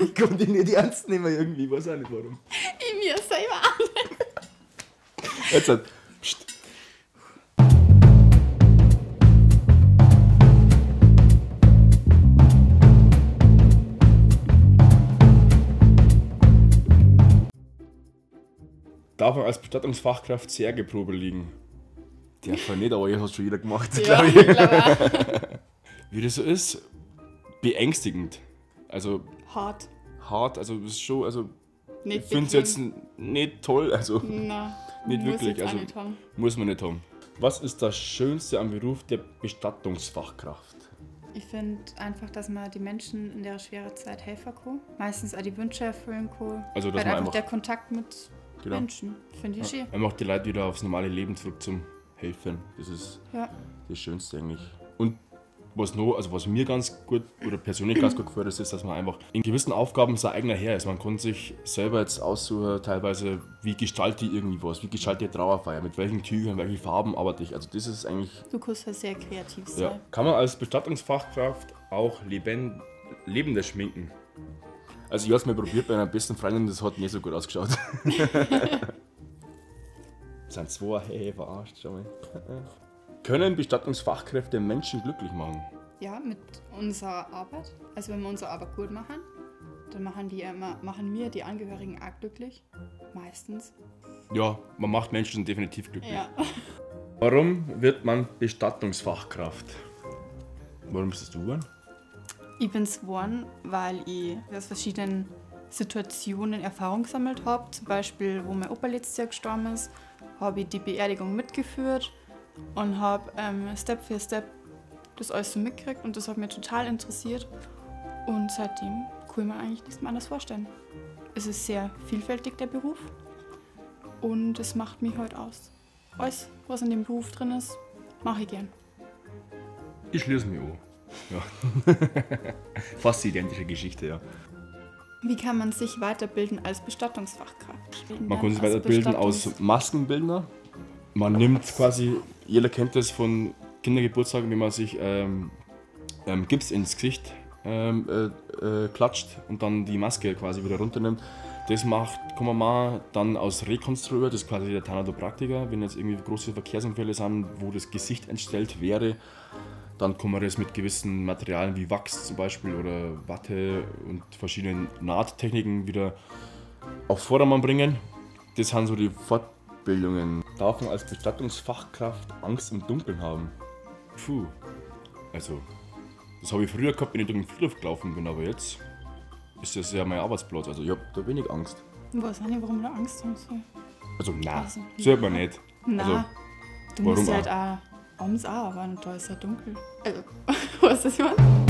ich konnte ihn nicht ernst nehmen irgendwie, weiß auch nicht warum. Ich mir selber an. Jetzt halt. Psst. Darf man als Bestattungsfachkraft Särgeprobe liegen? Darf man nicht, aber ich hast schon jeder gemacht, Ja, glaube ich ich. auch. Wie das so ist, beängstigend. Also Hart. hart, also das ist schon, also Nicht ich finde es jetzt nicht toll, also Na, nicht wirklich. Also nicht haben. muss man nicht haben. Was ist das Schönste am Beruf der Bestattungsfachkraft? Ich finde einfach, dass man die Menschen in der schweren Zeit helfen kann. Meistens auch die Wünsche erfüllen kann. Also, dass Weil man einfach einfach- der Kontakt mit Genau. Menschen, finde ich schön. Er macht die Leute wieder aufs normale Leben zurück zum Helfen. Das ist Ja. das Schönste eigentlich. Und was noch, also was mir ganz gut oder persönlich ganz gut gefällt, ist, dass man einfach in gewissen Aufgaben sein eigener Herr ist. Man kann sich selber jetzt aussuchen, teilweise, wie gestalte ich irgendwie was, wie gestalte ich Trauerfeier, mit welchen Tüchern, welche Farben arbeite ich. Also das ist eigentlich Du kannst ja sehr kreativ sein. Ja. Kann man als Bestattungsfachkraft auch leben, Lebendes schminken? Also ich habe es mal probiert bei einer besten Freundin, das hat nicht so gut ausgeschaut. das sind zwei, hey, verarscht, schau mal. Können Bestattungsfachkräfte Menschen glücklich machen? Ja, mit unserer Arbeit. Also wenn wir unsere Arbeit gut machen, dann machen, die immer, machen wir die Angehörigen auch glücklich. Meistens. Ja, man macht Menschen definitiv glücklich. Ja. Warum wird man Bestattungsfachkraft? Warum bist du geworden? Ich bin es geworden, weil ich aus verschiedenen Situationen Erfahrung gesammelt habe. Zum Beispiel, wo mein Opa letztes Jahr gestorben ist, habe ich die Beerdigung mitgeführt und habe ähm, Step für Step das alles so mitgekriegt und das hat mich total interessiert. Und seitdem kann mir eigentlich nichts mehr anders vorstellen. Es ist sehr vielfältig, der Beruf. Und es macht mich heute aus. Alles, was in dem Beruf drin ist, mache ich gern. Ich schließe mich an. Ja. Fast die identische Geschichte, ja. Wie kann man sich weiterbilden als Bestattungsfachkraft? Man kann sich weiterbilden aus Maskenbildner. Man nimmt quasi, jeder kennt das von Kindergeburtstagen, wenn man sich ähm, ähm, Gips ins Gesicht ähm, äh, äh, klatscht und dann die Maske quasi wieder runternimmt. Das macht, mal dann aus Rekonstruieren, das ist quasi der Thanatopraktiker, wenn jetzt irgendwie große Verkehrsunfälle sind, wo das Gesicht entstellt wäre, dann kann man das mit gewissen Materialien wie Wachs zum Beispiel oder Watte und verschiedenen Nahttechniken wieder auf Vordermann bringen. Das sind so die Fortbildungen. Darf man als Bestattungsfachkraft Angst im Dunkeln haben? Puh. Also, das habe ich früher gehabt, wenn ich durch den Friedhof gelaufen bin, aber jetzt ist das ja mein Arbeitsplatz. Also, ich habe da wenig Angst. Ich weiß auch nicht, warum du Angst haben soll. Also, nein, Also, sollte man nicht. Na, Also, du musst auch? halt auch abends auch, aber da ist ja dunkel. Also, weißt du, was ich meine?